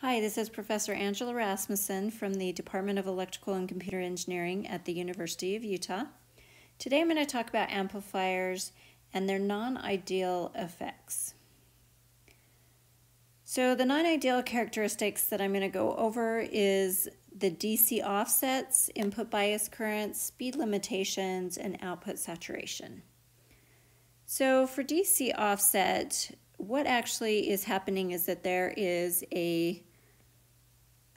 Hi, this is Professor Angela Rasmussen from the Department of Electrical and Computer Engineering at the University of Utah. Today I'm going to talk about amplifiers and their non-ideal effects. So the non-ideal characteristics that I'm going to go over is the DC offsets, input bias currents, speed limitations, and output saturation. So for DC offset, what actually is happening is that there is a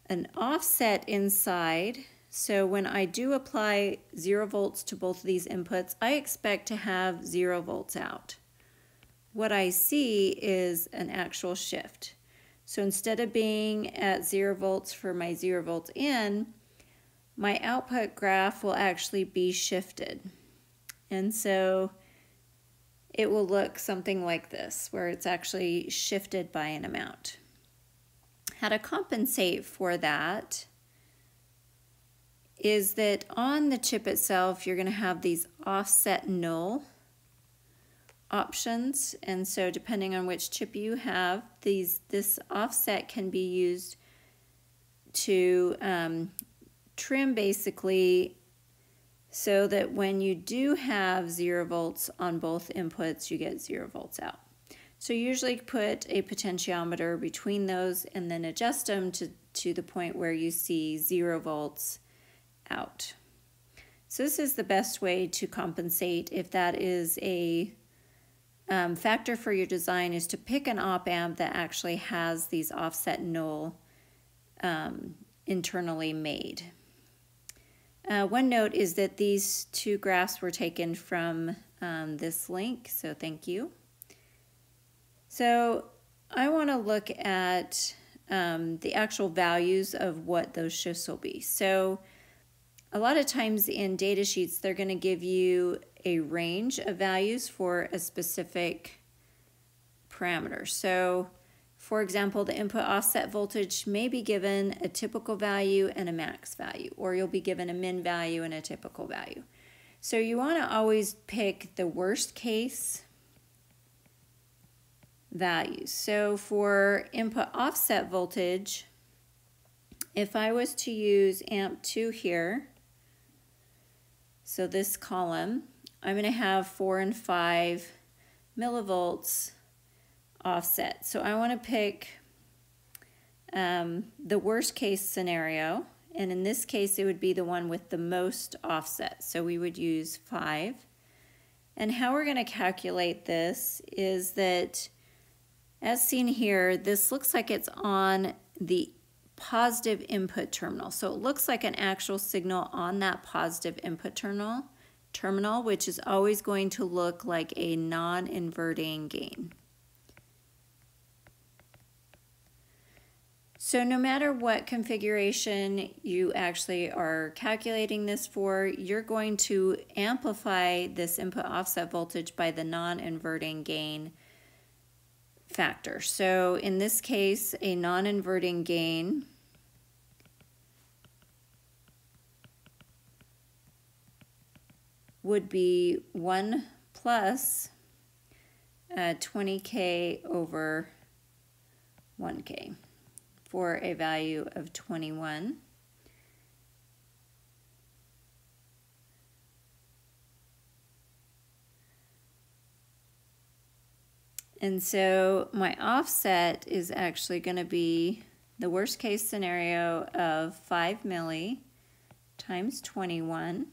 an offset inside. So when I do apply zero volts to both of these inputs, I expect to have zero volts out. What I see is an actual shift. So instead of being at zero volts for my zero volts in, my output graph will actually be shifted. And so it will look something like this, where it's actually shifted by an amount. How to compensate for that is that on the chip itself, you're going to have these offset null options. And so depending on which chip you have, these this offset can be used to um, trim basically so that when you do have zero volts on both inputs, you get zero volts out. So usually put a potentiometer between those and then adjust them to, to the point where you see zero volts out. So this is the best way to compensate if that is a um, factor for your design is to pick an op amp that actually has these offset null um, internally made. Uh, one note is that these two graphs were taken from um, this link, so thank you. So I want to look at um, the actual values of what those shifts will be. So a lot of times in data sheets, they're going to give you a range of values for a specific parameter. So for example, the input offset voltage may be given a typical value and a max value, or you'll be given a min value and a typical value. So you want to always pick the worst case values. So for input offset voltage, if I was to use amp 2 here, so this column, I'm going to have 4 and 5 millivolts offset. So I want to pick um, the worst case scenario, and in this case it would be the one with the most offset. So we would use 5. And how we're going to calculate this is that as seen here, this looks like it's on the positive input terminal. So it looks like an actual signal on that positive input terminal, terminal which is always going to look like a non-inverting gain. So no matter what configuration you actually are calculating this for, you're going to amplify this input offset voltage by the non-inverting gain factor. So in this case, a non-inverting gain would be 1 plus uh, 20k over 1k for a value of 21. And so my offset is actually going to be the worst case scenario of 5 milli times 21.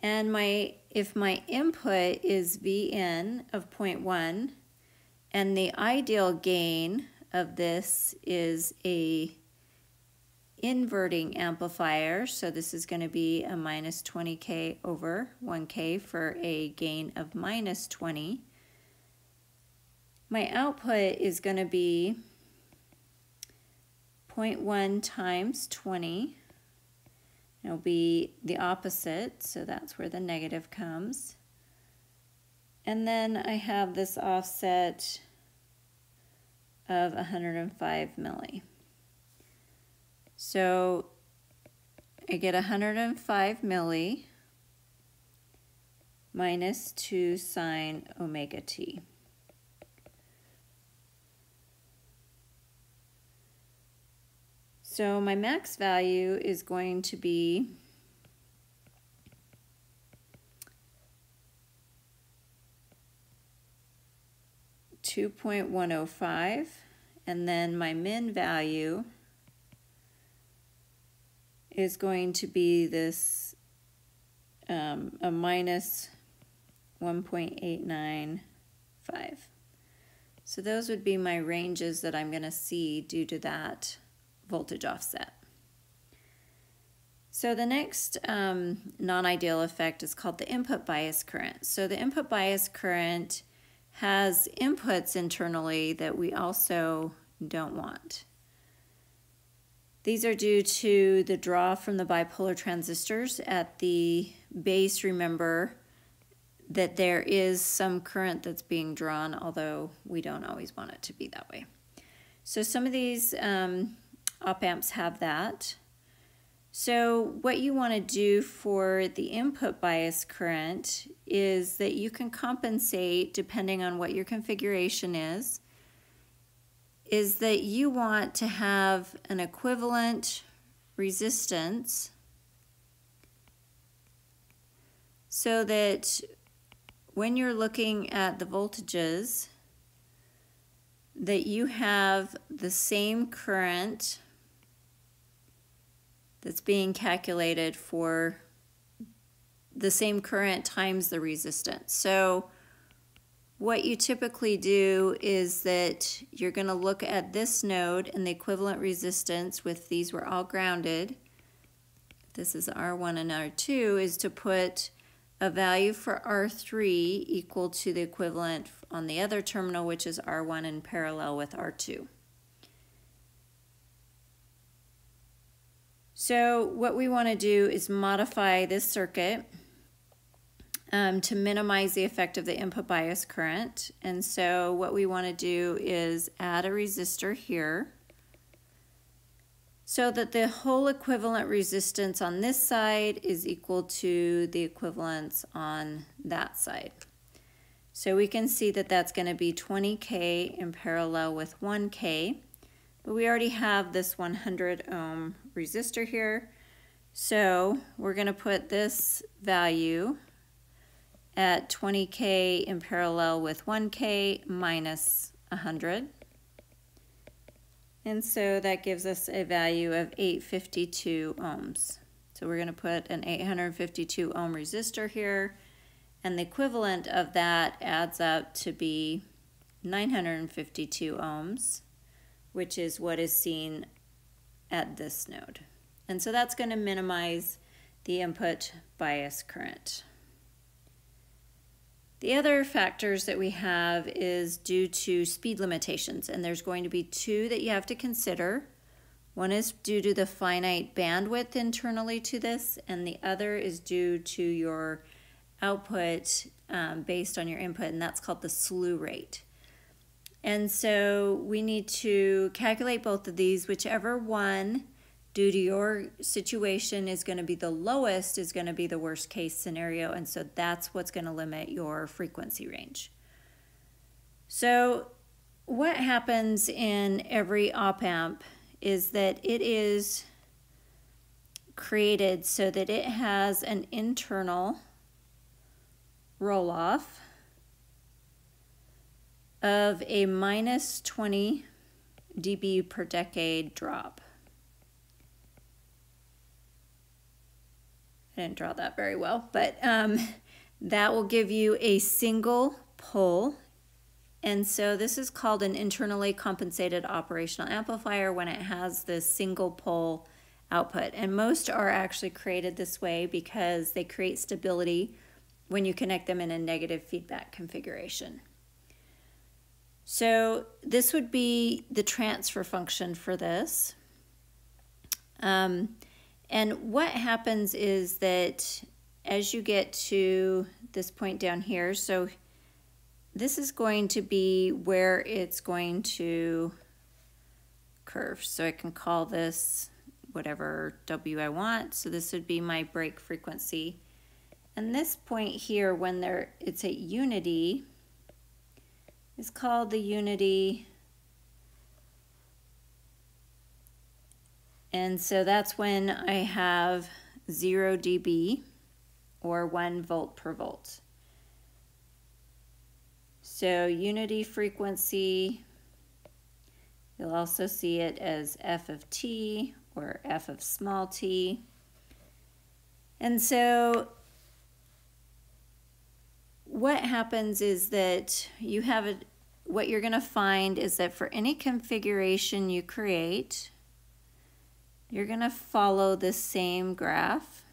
And my if my input is Vn of 0.1 and the ideal gain of this is a inverting amplifier, so this is going to be a minus 20k over 1k for a gain of minus 20 my output is going to be 0.1 times 20. It'll be the opposite, so that's where the negative comes. And then I have this offset of 105 milli. So I get 105 milli minus 2 sine omega t. So my max value is going to be two point one oh five, and then my min value is going to be this um, a minus 1.895. So those would be my ranges that I'm going to see due to that voltage offset. So the next um, non-ideal effect is called the input bias current. So the input bias current has inputs internally that we also don't want. These are due to the draw from the bipolar transistors at the base. Remember that there is some current that's being drawn, although we don't always want it to be that way. So some of these um, op amps have that. So what you want to do for the input bias current is that you can compensate depending on what your configuration is is that you want to have an equivalent resistance so that when you're looking at the voltages that you have the same current that's being calculated for the same current times the resistance. So what you typically do is that you're going to look at this node and the equivalent resistance with these were all grounded. This is R1 and R2 is to put a value for R3 equal to the equivalent on the other terminal which is R1 in parallel with R2. So what we want to do is modify this circuit um, to minimize the effect of the input bias current. And so what we want to do is add a resistor here so that the whole equivalent resistance on this side is equal to the equivalence on that side. So we can see that that's going to be 20K in parallel with 1K. But we already have this 100 ohm um, resistor here. So we're going to put this value at 20K in parallel with 1K minus 100. And so that gives us a value of 852 ohms. So we're going to put an 852 ohm resistor here, and the equivalent of that adds up to be 952 ohms, which is what is seen at this node. And so that's going to minimize the input bias current. The other factors that we have is due to speed limitations, and there's going to be two that you have to consider. One is due to the finite bandwidth internally to this, and the other is due to your output um, based on your input, and that's called the slew rate. And so we need to calculate both of these, whichever one due to your situation is going to be the lowest is going to be the worst case scenario. And so that's what's going to limit your frequency range. So what happens in every op amp is that it is created so that it has an internal roll off of a minus 20 dB per decade drop. I didn't draw that very well, but um, that will give you a single pole. And so this is called an internally compensated operational amplifier when it has this single pole output. And most are actually created this way because they create stability when you connect them in a negative feedback configuration. So this would be the transfer function for this. Um, and what happens is that as you get to this point down here, so this is going to be where it's going to curve. So I can call this whatever W I want. So this would be my break frequency. And this point here, when there it's at unity, is called the unity And so that's when I have 0 dB or 1 volt per volt. So unity frequency, you'll also see it as f of t or f of small t. And so what happens is that you have a, what you're going to find is that for any configuration you create, you're going to follow the same graph.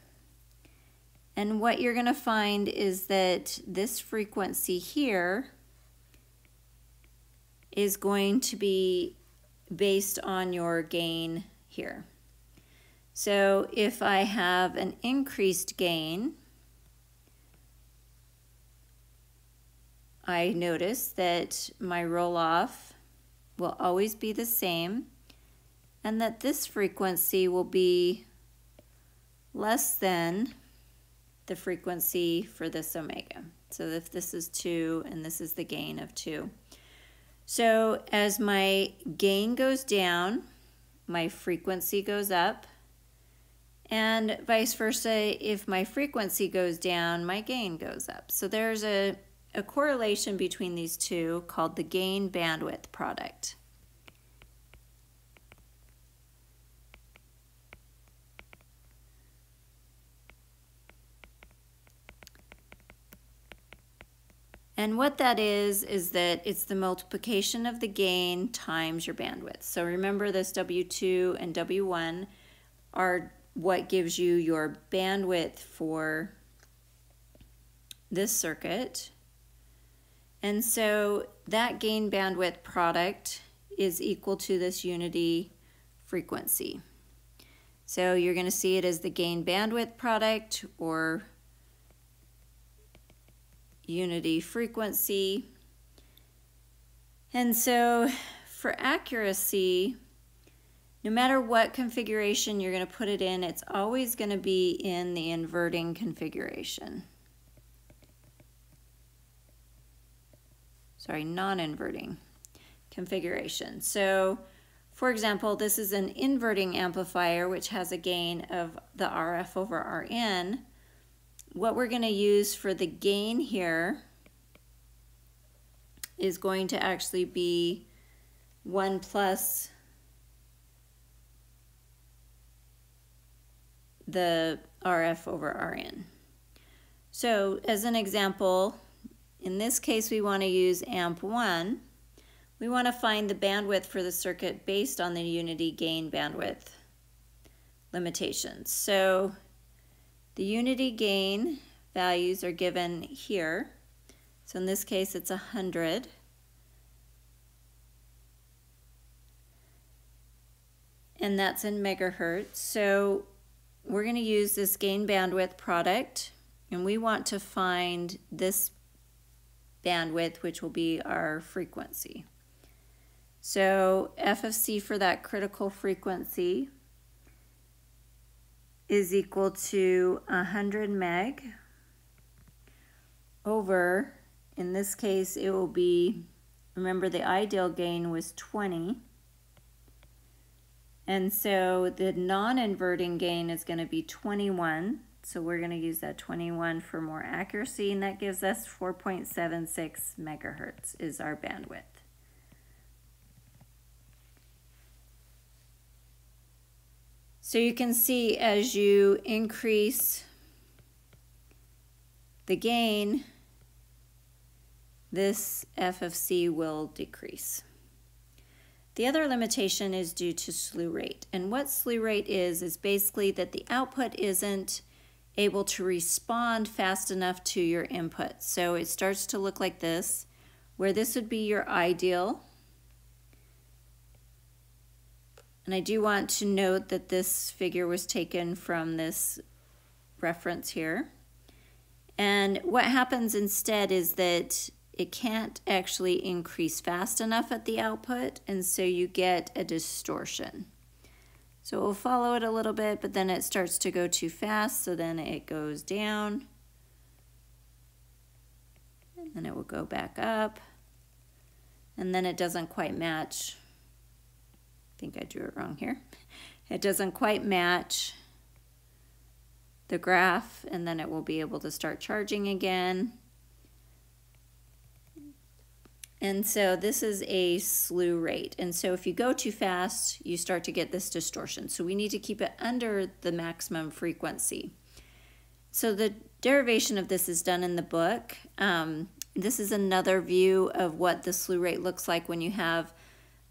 And what you're going to find is that this frequency here is going to be based on your gain here. So if I have an increased gain, I notice that my roll off will always be the same and that this frequency will be less than the frequency for this omega. So if this is 2 and this is the gain of 2. So as my gain goes down, my frequency goes up, and vice versa, if my frequency goes down, my gain goes up. So there's a, a correlation between these two called the gain bandwidth product. And what that is, is that it's the multiplication of the gain times your bandwidth. So remember this W2 and W1 are what gives you your bandwidth for this circuit. And so that gain bandwidth product is equal to this unity frequency. So you're going to see it as the gain bandwidth product or unity frequency. And so for accuracy, no matter what configuration you're going to put it in, it's always going to be in the inverting configuration. Sorry, non-inverting configuration. So, for example, this is an inverting amplifier which has a gain of the RF over RN what we're going to use for the gain here is going to actually be 1 plus the RF over RN. So as an example, in this case we want to use amp 1. We want to find the bandwidth for the circuit based on the unity gain bandwidth limitations. So the unity gain values are given here. So in this case, it's 100. And that's in megahertz. So we're going to use this gain bandwidth product, and we want to find this bandwidth, which will be our frequency. So f of c for that critical frequency is equal to 100 meg over, in this case, it will be, remember the ideal gain was 20. And so the non-inverting gain is going to be 21. So we're going to use that 21 for more accuracy, and that gives us 4.76 megahertz is our bandwidth. So you can see as you increase the gain, this f of c will decrease. The other limitation is due to slew rate. And what slew rate is, is basically that the output isn't able to respond fast enough to your input. So it starts to look like this, where this would be your ideal And I do want to note that this figure was taken from this reference here. And what happens instead is that it can't actually increase fast enough at the output, and so you get a distortion. So we'll follow it a little bit, but then it starts to go too fast, so then it goes down. And then it will go back up. And then it doesn't quite match I think I drew it wrong here. It doesn't quite match the graph and then it will be able to start charging again. And so this is a slew rate. And so if you go too fast, you start to get this distortion. So we need to keep it under the maximum frequency. So the derivation of this is done in the book. Um, this is another view of what the slew rate looks like when you have,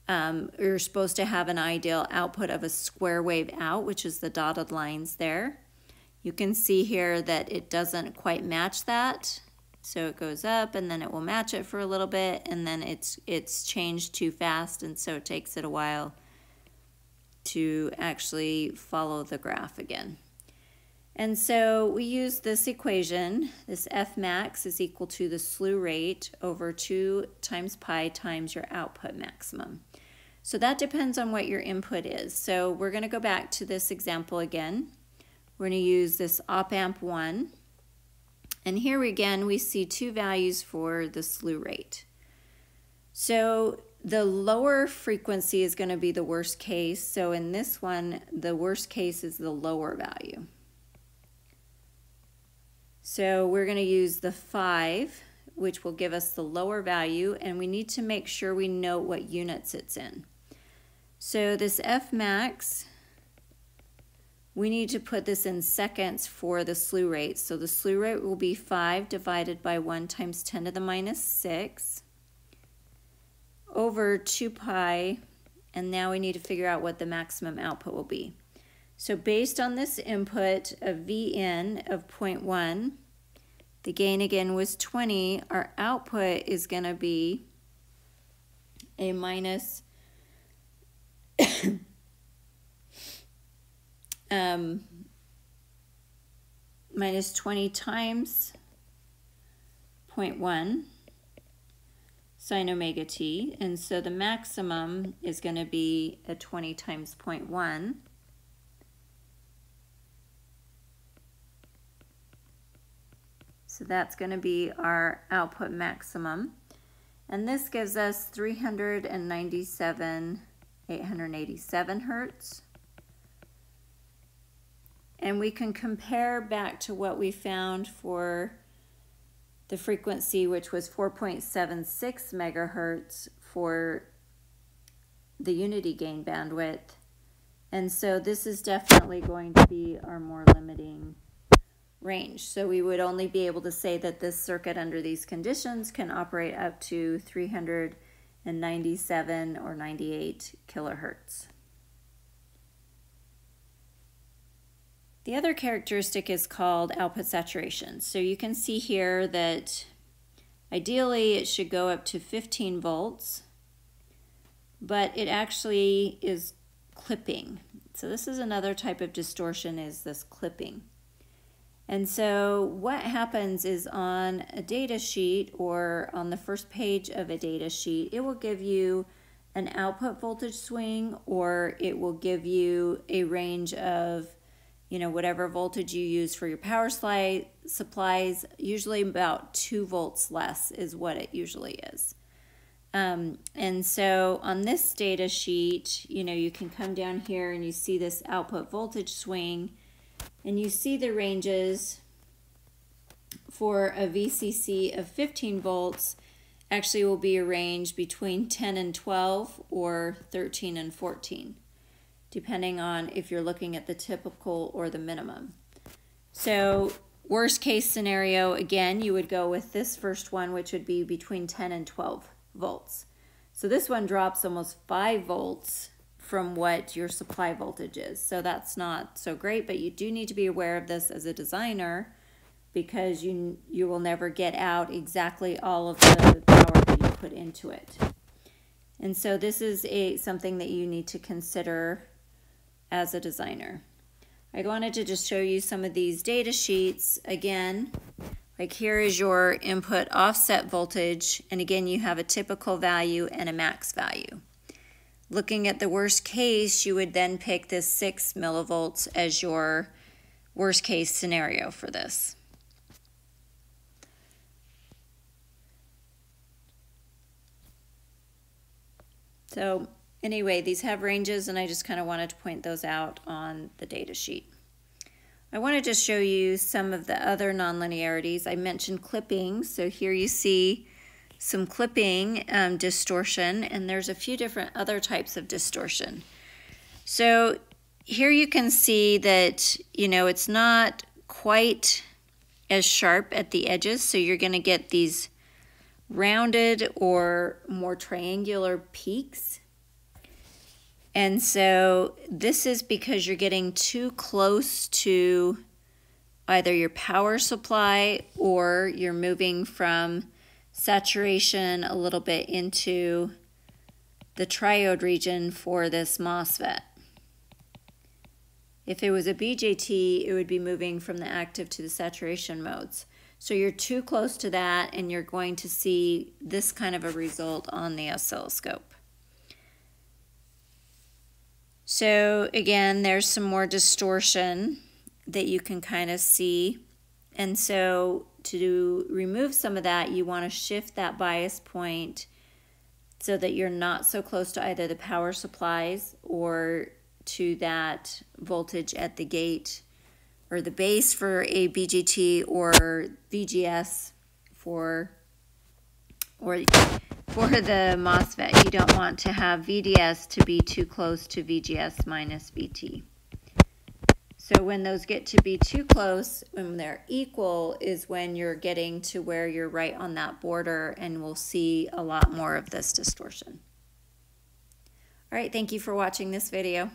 um, you're supposed to have an ideal output of a square wave out, which is the dotted lines there. You can see here that it doesn't quite match that. So it goes up and then it will match it for a little bit and then it's it's changed too fast and so it takes it a while to actually follow the graph again. And so we use this equation, this F max is equal to the slew rate over 2 times pi times your output maximum. So that depends on what your input is. So we're going to go back to this example again. We're going to use this op amp 1 and here again, we see two values for the slew rate. So the lower frequency is going to be the worst case. So in this one, the worst case is the lower value. So we're going to use the 5, which will give us the lower value, and we need to make sure we know what units it's in. So this F max we need to put this in seconds for the slew rate. So the slew rate will be 5 divided by 1 times 10 to the minus 6 over 2 pi, and now we need to figure out what the maximum output will be. So based on this input of Vn of 0.1, the gain again was 20, our output is going to be a minus um, minus 20 times 0.1 sine omega t. And so the maximum is going to be at 20 times 0.1. So that's going to be our output maximum. And this gives us 397, 887 hertz. And we can compare back to what we found for the frequency, which was 4.76 megahertz for the unity gain bandwidth. And so this is definitely going to be our more limiting range. So we would only be able to say that this circuit under these conditions can operate up to 397 or 98 kilohertz. The other characteristic is called output saturation. So you can see here that ideally it should go up to 15 volts, but it actually is clipping. So this is another type of distortion is this clipping. And so what happens is on a data sheet or on the first page of a data sheet, it will give you an output voltage swing or it will give you a range of you know, whatever voltage you use for your power supply supplies, usually about two volts less is what it usually is. Um, and so on this data sheet, you know, you can come down here and you see this output voltage swing and you see the ranges for a VCC of 15 volts actually will be a range between 10 and 12 or 13 and 14 depending on if you're looking at the typical or the minimum. So worst case scenario, again, you would go with this first one, which would be between 10 and 12 volts. So this one drops almost 5 volts from what your supply voltage is. So that's not so great, but you do need to be aware of this as a designer because you you will never get out exactly all of the power that you put into it. And so this is a something that you need to consider as a designer. I wanted to just show you some of these data sheets. Again, like here is your input offset voltage, and again, you have a typical value and a max value. Looking at the worst case, you would then pick this 6 millivolts as your worst case scenario for this. So anyway, these have ranges and I just kind of wanted to point those out on the data sheet. I want to just show you some of the other nonlinearities. I mentioned clipping, so here you see some clipping um, distortion, and there's a few different other types of distortion. So here you can see that, you know, it's not quite as sharp at the edges, so you're going to get these rounded or more triangular peaks. And so this is because you're getting too close to either your power supply or you're moving from saturation a little bit into the triode region for this MOSFET. If it was a BJT, it would be moving from the active to the saturation modes. So you're too close to that and you're going to see this kind of a result on the oscilloscope. So again, there's some more distortion that you can kind of see. And so to remove some of that, you want to shift that bias point so that you're not so close to either the power supplies or to that voltage at the gate or the base for a BJT or VGS for or for the MOSFET, you don't want to have VDS to be too close to VGS minus VT. So when those get to be too close, when they're equal, is when you're getting to where you're right on that border and we'll see a lot more of this distortion. All right, thank you for watching this video.